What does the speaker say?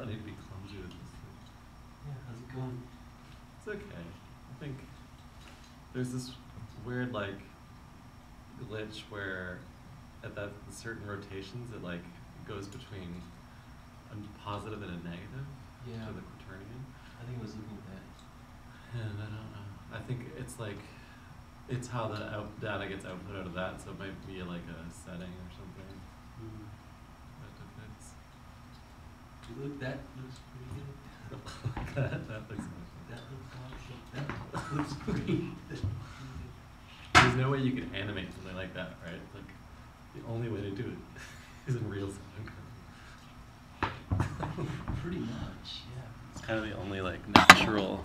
I need to be clumsy with this thing. Yeah, how's it going? It's okay. I think there's this weird like glitch where at that certain rotations it like goes between a positive and a negative yeah. to the quaternion. I think it was looking at that. And I don't know. I think it's like it's how the data gets output out of that, so it might be like a setting or Look, that looks pretty good. that, that looks nice. That looks awesome. That looks great. There's no way you can animate something like that, right? Like the only way to do it is in real time. Pretty much, yeah. It's kind of the only like natural